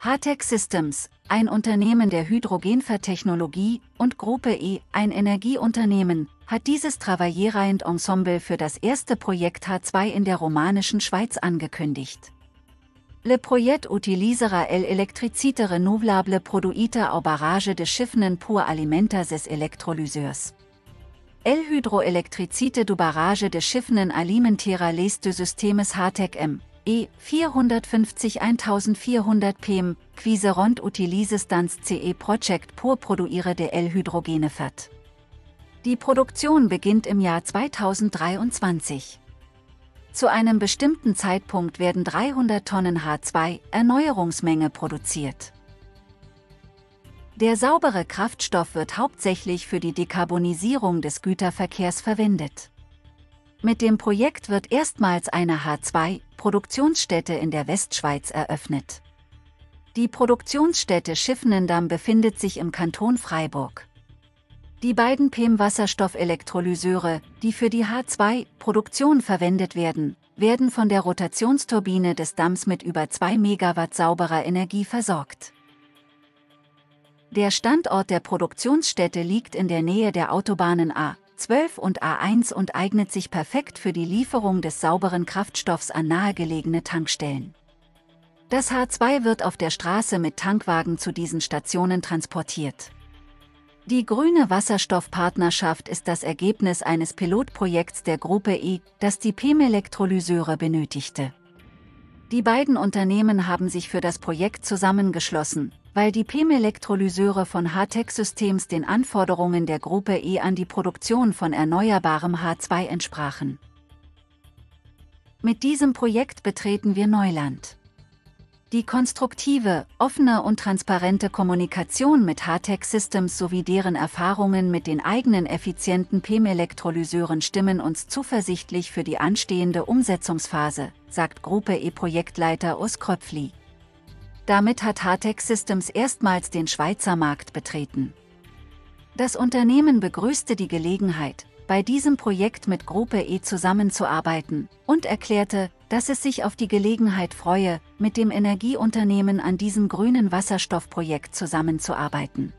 Hartech Systems, ein Unternehmen der Hydrogenvertechnologie, und Gruppe E, ein Energieunternehmen, hat dieses Travaillierend Ensemble für das erste Projekt H2 in der romanischen Schweiz angekündigt. Le projet utilisera el electricité renouvelable produite au barrage de Schiffenen pour alimenter ses électrolyseurs. El du barrage de Schiffenen alimentera les deux systems Hartech M. E 450 1400 pm, Quiseront utilises dans CE Project pour produire de L-Hydrogene FAT. Die Produktion beginnt im Jahr 2023. Zu einem bestimmten Zeitpunkt werden 300 Tonnen H2 Erneuerungsmenge produziert. Der saubere Kraftstoff wird hauptsächlich für die Dekarbonisierung des Güterverkehrs verwendet. Mit dem Projekt wird erstmals eine H2-Produktionsstätte in der Westschweiz eröffnet. Die Produktionsstätte Schiffenendamm befindet sich im Kanton Freiburg. Die beiden PEM-Wasserstoffelektrolyseure, die für die H2-Produktion verwendet werden, werden von der Rotationsturbine des Damms mit über 2 Megawatt sauberer Energie versorgt. Der Standort der Produktionsstätte liegt in der Nähe der Autobahnen A 12 und A1 und eignet sich perfekt für die Lieferung des sauberen Kraftstoffs an nahegelegene Tankstellen. Das H2 wird auf der Straße mit Tankwagen zu diesen Stationen transportiert. Die grüne Wasserstoffpartnerschaft ist das Ergebnis eines Pilotprojekts der Gruppe E, das die PEM-Elektrolyseure benötigte. Die beiden Unternehmen haben sich für das Projekt zusammengeschlossen, weil die PEM-Elektrolyseure von H-Tech Systems den Anforderungen der Gruppe E an die Produktion von erneuerbarem H2 entsprachen. Mit diesem Projekt betreten wir Neuland. Die konstruktive, offene und transparente Kommunikation mit H-Tech Systems sowie deren Erfahrungen mit den eigenen effizienten PEM-Elektrolyseuren stimmen uns zuversichtlich für die anstehende Umsetzungsphase, sagt Gruppe E-Projektleiter Urs Kröpfli. Damit hat Hartech Systems erstmals den Schweizer Markt betreten. Das Unternehmen begrüßte die Gelegenheit, bei diesem Projekt mit Gruppe E zusammenzuarbeiten und erklärte, dass es sich auf die Gelegenheit freue, mit dem Energieunternehmen an diesem grünen Wasserstoffprojekt zusammenzuarbeiten.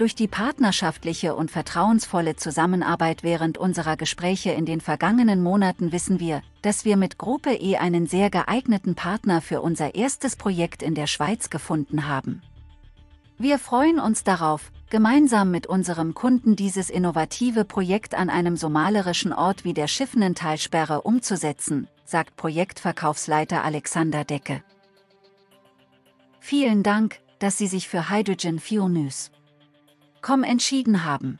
Durch die partnerschaftliche und vertrauensvolle Zusammenarbeit während unserer Gespräche in den vergangenen Monaten wissen wir, dass wir mit Gruppe E einen sehr geeigneten Partner für unser erstes Projekt in der Schweiz gefunden haben. Wir freuen uns darauf, gemeinsam mit unserem Kunden dieses innovative Projekt an einem so malerischen Ort wie der Schiffenentalsperre umzusetzen, sagt Projektverkaufsleiter Alexander Decke. Vielen Dank, dass Sie sich für Hydrogen Fuel News Com entschieden haben.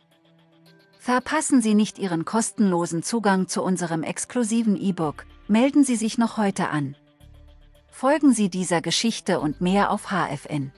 Verpassen Sie nicht Ihren kostenlosen Zugang zu unserem exklusiven E-Book, melden Sie sich noch heute an. Folgen Sie dieser Geschichte und mehr auf HFN.